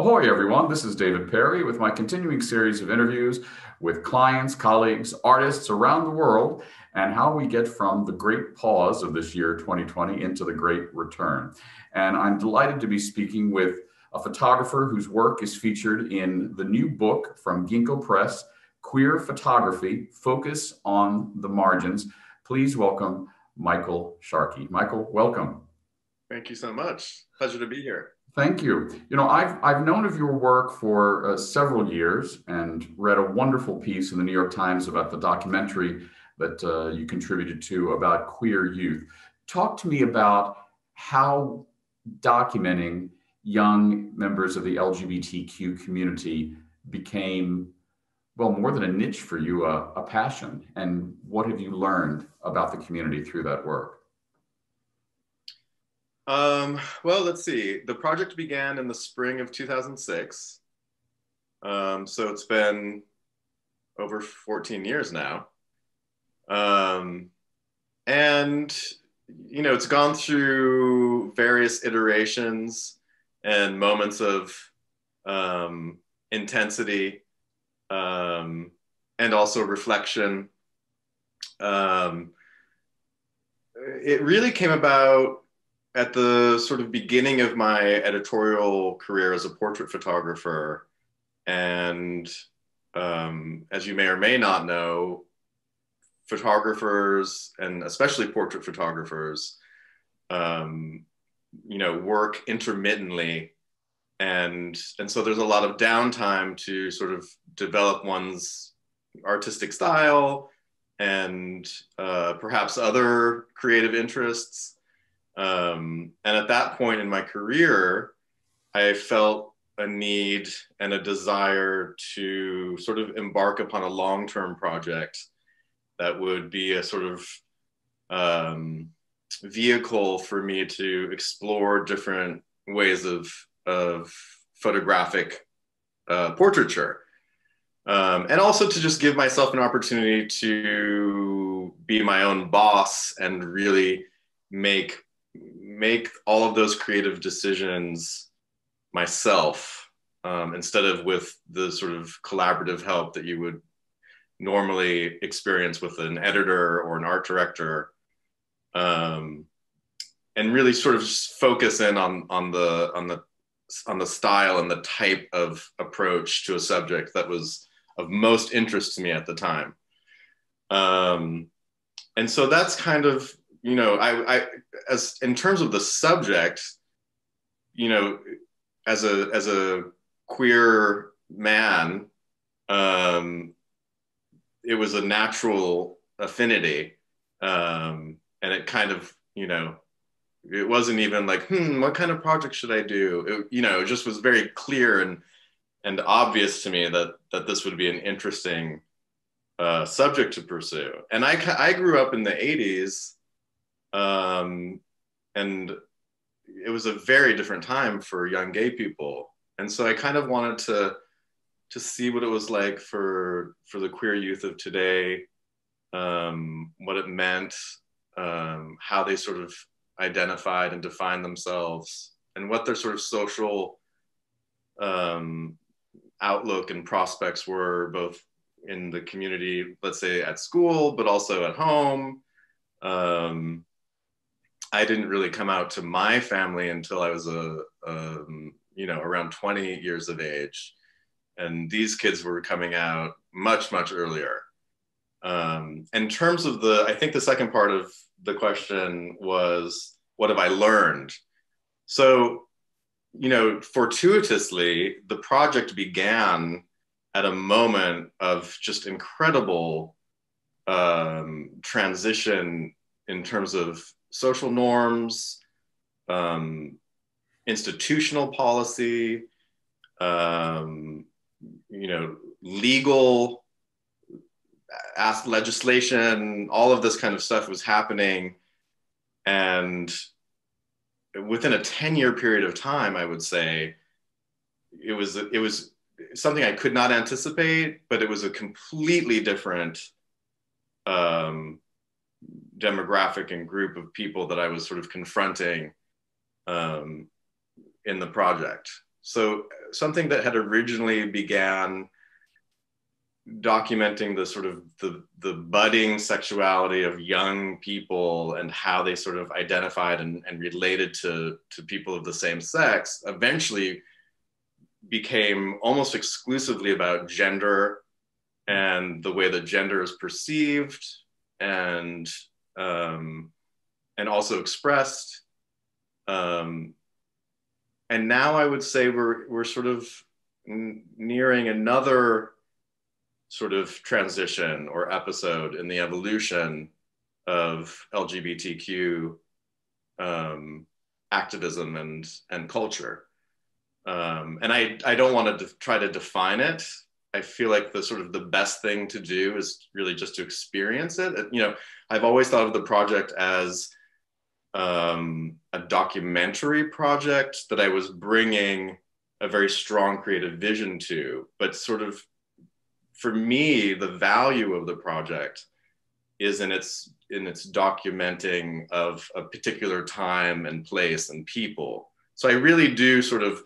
Ahoy, everyone. This is David Perry with my continuing series of interviews with clients, colleagues, artists around the world, and how we get from the great pause of this year 2020 into the great return. And I'm delighted to be speaking with a photographer whose work is featured in the new book from Gingko Press, Queer Photography Focus on the Margins. Please welcome Michael Sharkey. Michael, welcome. Thank you so much. Pleasure to be here. Thank you. You know, I've, I've known of your work for uh, several years and read a wonderful piece in the New York Times about the documentary that uh, you contributed to about queer youth. Talk to me about how documenting young members of the LGBTQ community became, well, more than a niche for you, a, a passion. And what have you learned about the community through that work? Um, well, let's see. The project began in the spring of 2006. Um, so it's been over 14 years now. Um, and, you know, it's gone through various iterations and moments of um, intensity um, and also reflection. Um, it really came about at the sort of beginning of my editorial career as a portrait photographer, and um, as you may or may not know, photographers and especially portrait photographers, um, you know, work intermittently, and and so there's a lot of downtime to sort of develop one's artistic style and uh, perhaps other creative interests. Um, and at that point in my career, I felt a need and a desire to sort of embark upon a long term project that would be a sort of um, vehicle for me to explore different ways of, of photographic uh, portraiture. Um, and also to just give myself an opportunity to be my own boss and really make make all of those creative decisions myself um, instead of with the sort of collaborative help that you would normally experience with an editor or an art director um, and really sort of focus in on on the on the on the style and the type of approach to a subject that was of most interest to me at the time. Um, and so that's kind of you know, I, I, as in terms of the subject, you know, as a as a queer man, um, it was a natural affinity, um, and it kind of, you know, it wasn't even like, hmm, what kind of project should I do? It, you know, it just was very clear and and obvious to me that that this would be an interesting uh, subject to pursue. And I I grew up in the '80s um, and it was a very different time for young gay people. And so I kind of wanted to to see what it was like for for the queer youth of today, um, what it meant, um, how they sort of identified and defined themselves, and what their sort of social um, outlook and prospects were, both in the community, let's say at school, but also at home. Um, I didn't really come out to my family until I was a, um, you know, around 20 years of age. And these kids were coming out much, much earlier. Um, in terms of the, I think the second part of the question was, what have I learned? So, you know, fortuitously, the project began at a moment of just incredible um, transition in terms of social norms, um, institutional policy, um, you know, legal ask legislation, all of this kind of stuff was happening. And within a 10 year period of time, I would say it was, it was something I could not anticipate, but it was a completely different um, demographic and group of people that I was sort of confronting um, in the project. so something that had originally began documenting the sort of the, the budding sexuality of young people and how they sort of identified and, and related to, to people of the same sex eventually became almost exclusively about gender and the way that gender is perceived and um, and also expressed um, and now I would say we're we're sort of nearing another sort of transition or episode in the evolution of LGBTQ um, activism and and culture. Um, and I I don't want to try to define it. I feel like the sort of the best thing to do is really just to experience it. You know, I've always thought of the project as um, a documentary project that I was bringing a very strong creative vision to, but sort of for me, the value of the project is in its in its documenting of a particular time and place and people. So I really do sort of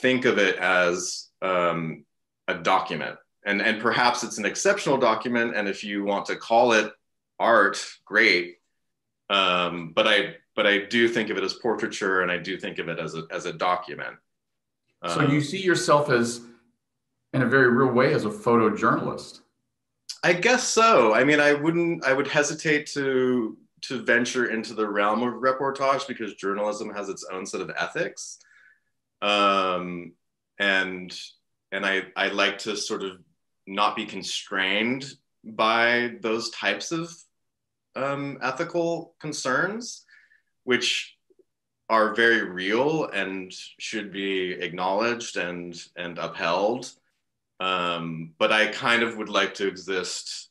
think of it as um, a document, and and perhaps it's an exceptional document. And if you want to call it art, great. Um, but I but I do think of it as portraiture, and I do think of it as a as a document. So you um, see yourself as in a very real way as a photojournalist. I guess so. I mean, I wouldn't, I would hesitate to to venture into the realm of reportage because journalism has its own set of ethics. Um, and and I, I like to sort of not be constrained by those types of um, ethical concerns, which are very real and should be acknowledged and and upheld. Um, but I kind of would like to exist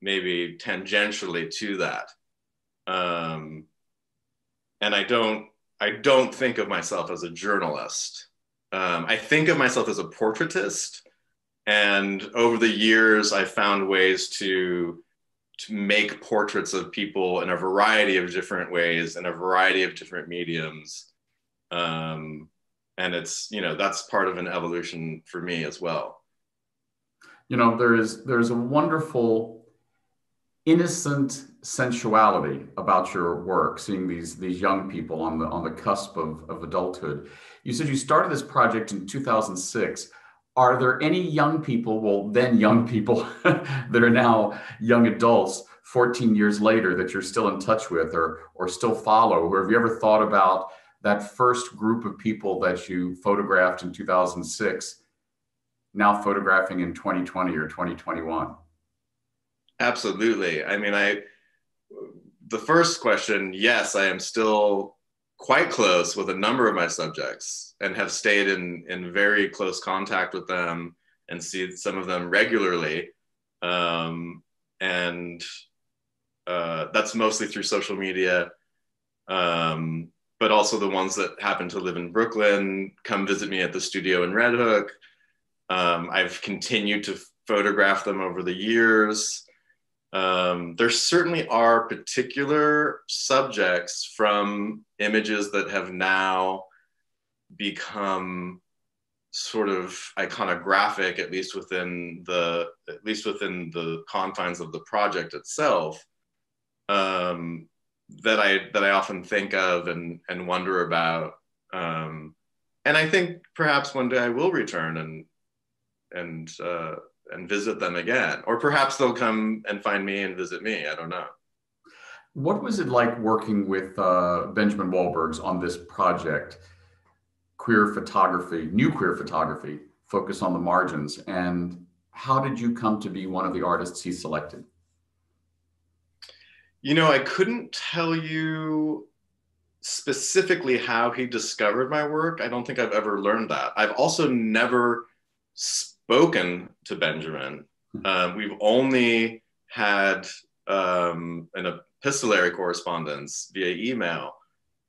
maybe tangentially to that. Um, and I don't, I don't think of myself as a journalist. Um, I think of myself as a portraitist. And over the years, I found ways to, to make portraits of people in a variety of different ways, in a variety of different mediums. Um, and it's, you know, that's part of an evolution for me as well you know there is there's a wonderful innocent sensuality about your work seeing these these young people on the on the cusp of, of adulthood. You said you started this project in 2006 are there any young people well then young people that are now young adults 14 years later that you're still in touch with or or still follow? Or have you ever thought about that first group of people that you photographed in 2006 now photographing in 2020 or 2021? Absolutely. I mean, I, the first question, yes, I am still quite close with a number of my subjects and have stayed in, in very close contact with them and see some of them regularly. Um, and uh, that's mostly through social media. Um, but also the ones that happen to live in Brooklyn come visit me at the studio in Red Hook. Um, I've continued to photograph them over the years. Um, there certainly are particular subjects from images that have now become sort of iconographic, at least within the at least within the confines of the project itself. Um, that I that I often think of and and wonder about. Um, and I think perhaps one day I will return and and uh, and visit them again, or perhaps they'll come and find me and visit me. I don't know. What was it like working with uh, Benjamin Wolbergs on this project, queer photography, new queer photography, focus on the margins, and how did you come to be one of the artists he selected? You know, I couldn't tell you specifically how he discovered my work. I don't think I've ever learned that. I've also never spoken to Benjamin. Hmm. Um, we've only had um, an epistolary correspondence via email.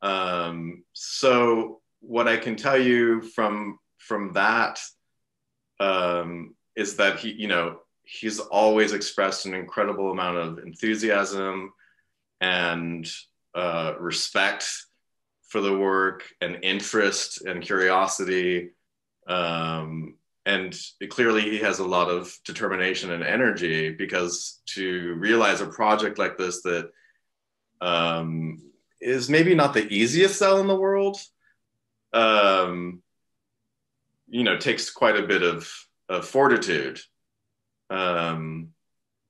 Um, so what I can tell you from from that um, is that he, you know, he's always expressed an incredible amount of enthusiasm and uh, respect for the work and interest and curiosity. Um, and clearly he has a lot of determination and energy because to realize a project like this that um, is maybe not the easiest sell in the world um, you know takes quite a bit of, of fortitude. Um,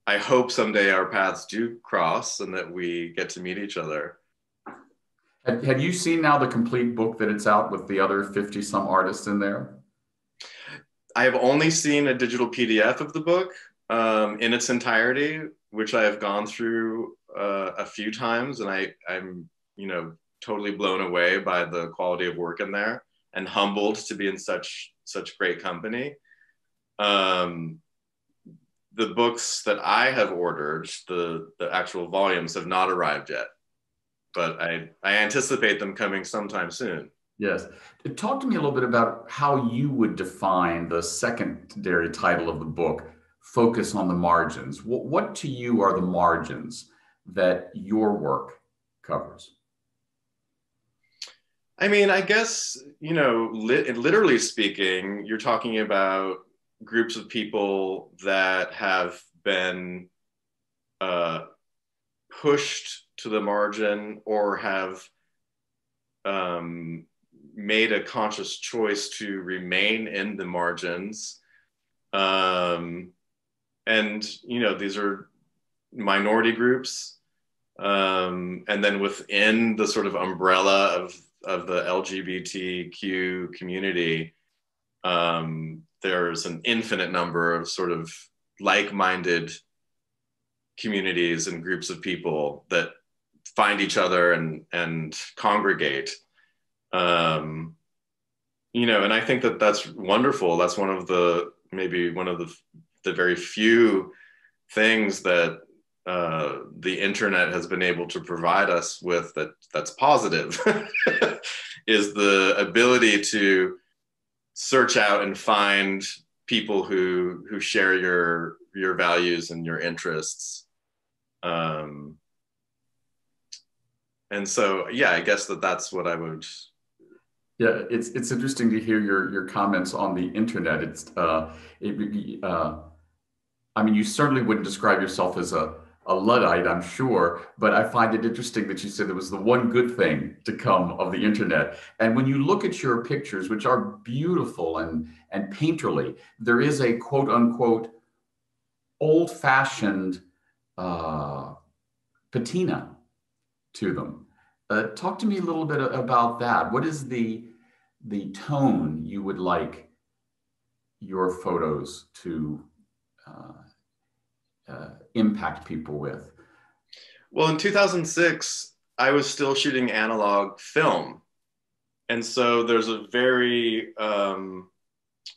i hope someday our paths do cross and that we get to meet each other. Have, have you seen now the complete book that it's out with the other 50 some artists in there I have only seen a digital PDF of the book um, in its entirety, which I have gone through uh, a few times, and I, I'm, you know, totally blown away by the quality of work in there, and humbled to be in such such great company. Um, the books that I have ordered, the the actual volumes, have not arrived yet, but I I anticipate them coming sometime soon. Yes. Talk to me a little bit about how you would define the secondary title of the book, Focus on the Margins. What, what to you are the margins that your work covers? I mean, I guess, you know, li- literally speaking, you're talking about groups of people that have been uh, pushed to the margin or have um, made a conscious choice to remain in the margins. Um, and, you know, these are minority groups. Um, and then within the sort of umbrella of, of the LGBTQ community, um, there's an infinite number of sort of like minded communities and groups of people that find each other and, and congregate um, you know and i think that that's wonderful. That's one of the maybe one of the the very few things that uh, the internet has been able to provide us with that that's positive is the ability to search out and find people who who share your your values and your interests. Um, and so yeah i guess that that's what i would yeah, it's it's interesting to hear your your comments on the internet. It's uh, it, uh, I mean, you certainly wouldn't describe yourself as a a luddite, I'm sure, but I find it interesting that you said it was the one good thing to come of the internet. And when you look at your pictures, which are beautiful and and painterly, there is a quote unquote old fashioned uh, patina to them uh, talk to me a little bit about that. What is the the tone you would like your photos to uh, uh, impact people with? Well, in 2006, I was still shooting analog film. And so there's a very um,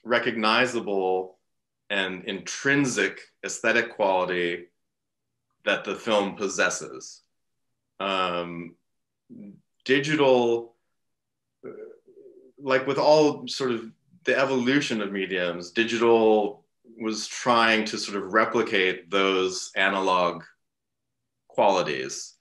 recognizable and intrinsic aesthetic quality that the film possesses. Um, digital like with all sort of the evolution of mediums digital was trying to sort of replicate those analog qualities.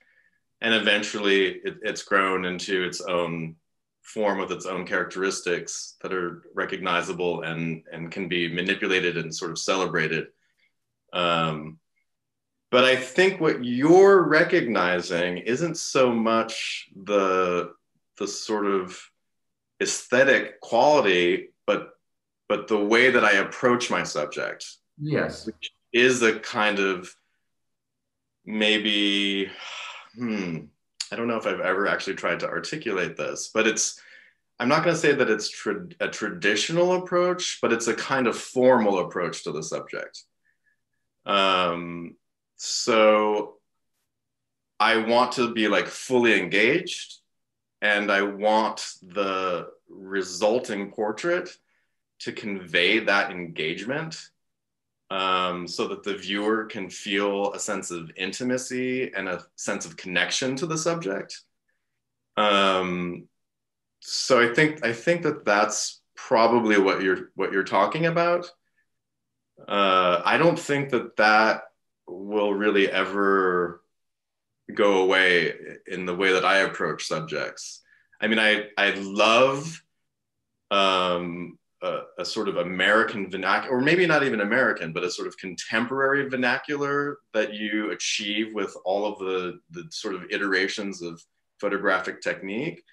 And eventually it, it's grown into its own form with its own characteristics that are recognizable and and can be manipulated and sort of celebrated. Um, but I think what you're recognizing isn't so much the the sort of aesthetic quality, but but the way that I approach my subject. Yes. Which is a kind of maybe hmm, I don't know if I've ever actually tried to articulate this, but it's I'm not going to say that it's tra- a traditional approach, but it's a kind of formal approach to the subject. Um, so I want to be like fully engaged and I want the resulting portrait to convey that engagement um, so that the viewer can feel a sense of intimacy and a sense of connection to the subject. Um, so I think I think that that's probably what you're what you're talking about. Uh, I don't think that that will really ever go away in the way that I approach subjects. I mean, I I love um, a, a, sort of American vernacular, or maybe not even American, but a sort of contemporary vernacular that you achieve with all of the the sort of iterations of photographic technique.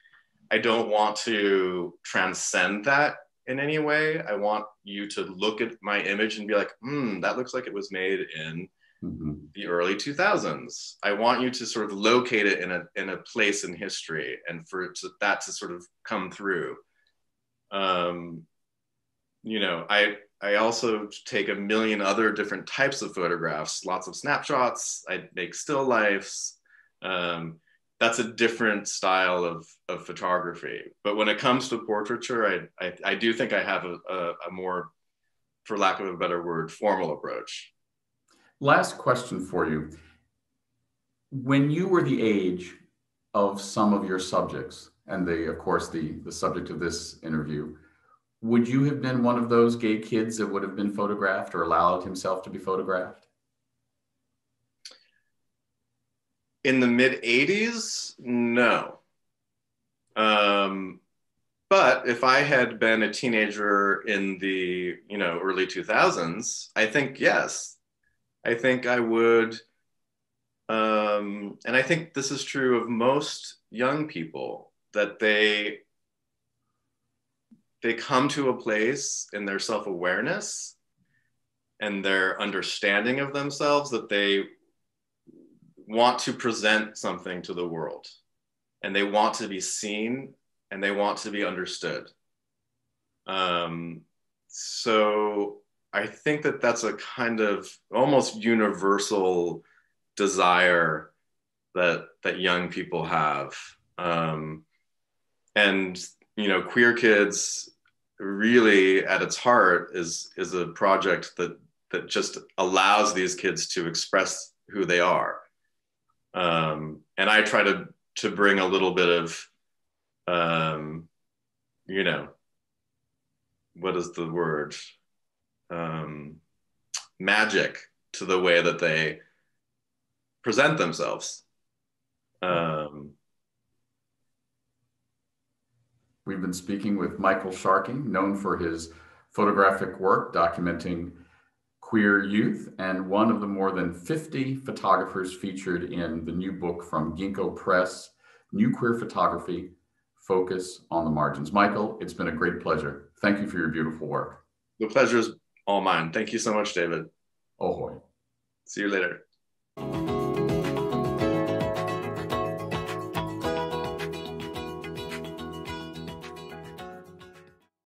I don't want to transcend that in any way. I want you to look at my image and be like, hmm, that looks like it was made in mm-hmm. the early 2000s. I want you to sort of locate it in a, in a place in history and for to, that to sort of come through. Um, you know, I, I also take a million other different types of photographs, lots of snapshots. I make still lifes. Um, that's a different style of, of photography. But when it comes to portraiture, I, I, I do think I have a, a, a, more, for lack of a better word, formal approach. Last question for you. When you were the age of some of your subjects, and the, of course, the, the subject of this interview, would you have been one of those gay kids that would have been photographed or allowed himself to be photographed? in the mid 80s, no. Um, but if I had been a teenager in the you know early 2000s, I think yes, I think I would. Um, and I think this is true of most young people that they they come to a place in their self-awareness and their understanding of themselves that they want to present something to the world and they want to be seen and they want to be understood. Um, so I think that that's a kind of almost universal desire that that young people have. Um, and you know, queer kids really at its heart is is a project that that just allows these kids to express who they are um, and I try to to bring a little bit of, um, you know, what is the word, um, magic to the way that they present themselves. Um, We've been speaking with Michael Sharkey, known for his photographic work documenting queer youth and one of the more than 50 photographers featured in the new book from Gingko Press, New Queer Photography, Focus on the Margins. Michael, it's been a great pleasure. Thank you for your beautiful work. The pleasure is Oh, all mine. Thank you so much, David. Oh, Ahoy. See you later.